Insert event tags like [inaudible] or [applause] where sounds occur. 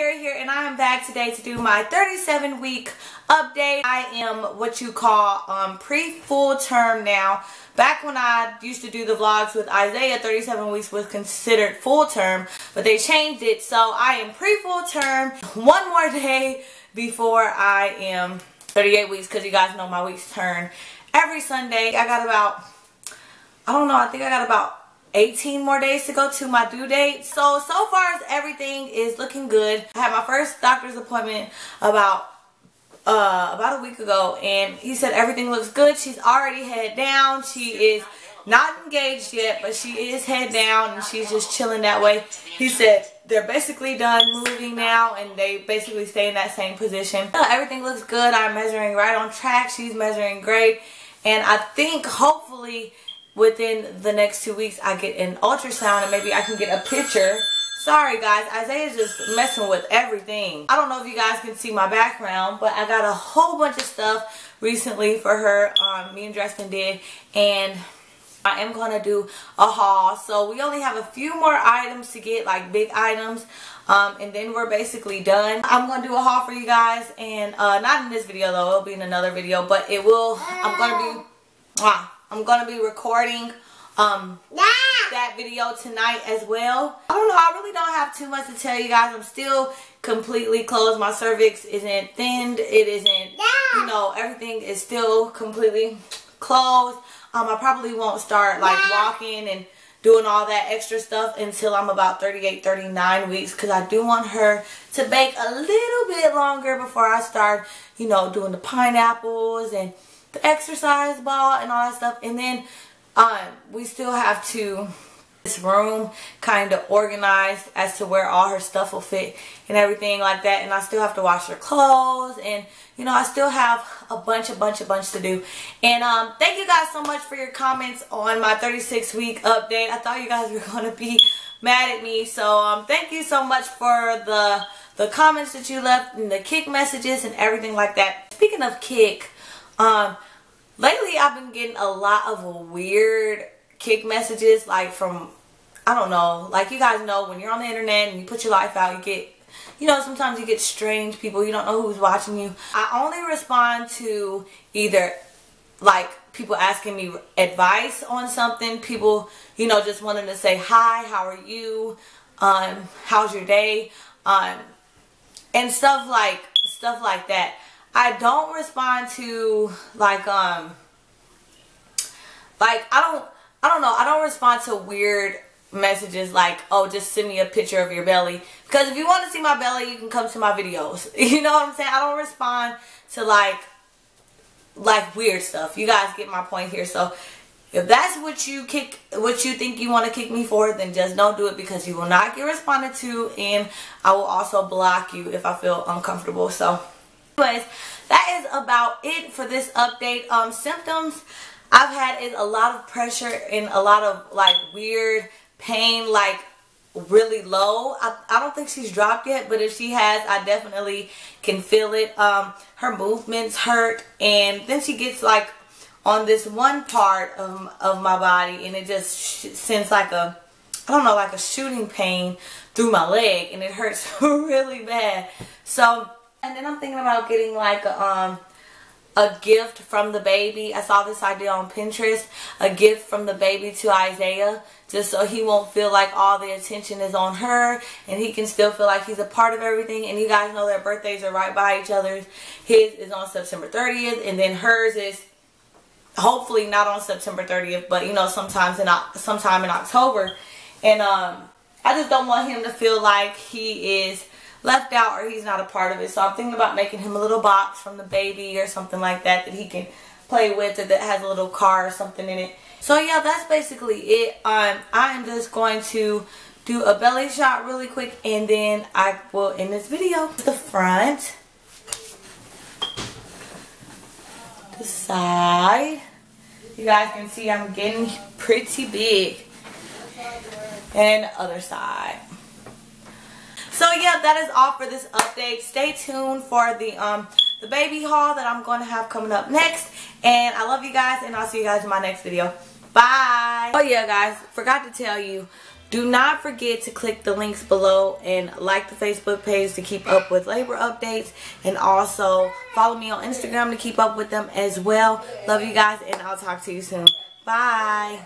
Here and I am back today to do my 37 week update. I am what you call um, pre-full term now. Back when I used to do the vlogs with Isaiah, 37 weeks was considered full term, but they changed it. So I am pre-full term. One more day before I am 38 weeks because you guys know my weeks turn every Sunday. I got about, I don't know, I think I got about 18 more days to go to my due date. So, so far as everything is looking good. I had my first doctor's appointment about uh, about a week ago and he said everything looks good. She's already head down. She is not engaged yet, but she is head down and she's just chilling that way. He said they're basically done moving now and they basically stay in that same position. Everything looks good. I'm measuring right on track. She's measuring great. And I think hopefully within the next two weeks I get an ultrasound and maybe I can get a picture. Sorry guys, Isaiah's just messing with everything. I don't know if you guys can see my background, but I got a whole bunch of stuff recently for her. Um, me and Dresden did. And I am going to do a haul. So we only have a few more items to get, like big items. Um, and then we're basically done. I'm going to do a haul for you guys. And uh, not in this video though. It'll be in another video. But it will, I'm going to be... Ah, I'm going to be recording um, that video tonight as well. I don't know. I really don't have too much to tell you guys. I'm still completely closed. My cervix isn't thinned. It isn't, you know, everything is still completely closed. Um, I probably won't start like walking and doing all that extra stuff until I'm about 38, 39 weeks because I do want her to bake a little bit longer before I start, you know, doing the pineapples and the exercise ball and all that stuff. And then um, we still have to this room kind of organized as to where all her stuff will fit and everything like that. And I still have to wash her clothes and you know I still have a bunch a bunch a bunch to do. And um thank you guys so much for your comments on my 36 week update. I thought you guys were [laughs] to be mad at me. So um thank you so much for the the comments that you left and the Kik messages and everything like that. Speaking of Kik um, lately I've been getting a lot of weird Kik messages, like from, I don't know, like you guys know when you're on the internet and you put your life out, you get, you know, sometimes you get strange people, you don't know who's watching you. I only respond to either, like, people asking me advice on something, people, you know, just wanting to say, hi, how are you, um, how's your day, um, and stuff like, stuff like that. I don't respond to like um like I don't I don't know. I don't respond to weird messages like oh just send me a picture of your belly. Because if you want to see my belly you can come to my videos. [laughs] You know what I'm saying? I don't respond to like like weird stuff. You guys get my point here. So if that's what you Kik what you think you want to Kik me for then just don't do it because you will not get responded to and I will also block you if I feel uncomfortable. So anyways that is about it for this update. Um symptoms i've had is a lot of pressure and a lot of like weird pain like really low. I, I don't think she's dropped yet but if she has I definitely can feel it. Um her movements hurt and then she gets like on this one part of, of my body and it just sends like a I don't know like a shooting pain through my leg and it hurts [laughs] really bad. So and then I'm thinking about getting like a, um, a gift from the baby. I saw this idea on Pinterest. A gift from the baby to Isaiah. Just so he won't feel like all the attention is on her. And he can still feel like he's a part of everything. And you guys know their birthdays are right by each other. His is on September 30th. And then hers is hopefully not on September 30th. But you know sometimes in sometime in October. And um, I just don't want him to feel like he is left out or he's not a part of it. So I'm thinking about making him a little box from the baby or something like that that he can play with or that has a little car or something in it. So yeah, that's basically it. Um, I am just going to do a belly shot really quick and then I will end this video. The front. The side. You guys can see I'm getting pretty big. And other side. So yeah, that is all for this update. Stay tuned for the um the baby haul that I'm going to have coming up next. And I love you guys and I'll see you guys in my next video. Bye. Oh yeah guys, forgot to tell you. Do not forget to click the links below and like the Facebook page to keep up with labor updates. And also follow me on Instagram to keep up with them as well. Love you guys and I'll talk to you soon. Bye.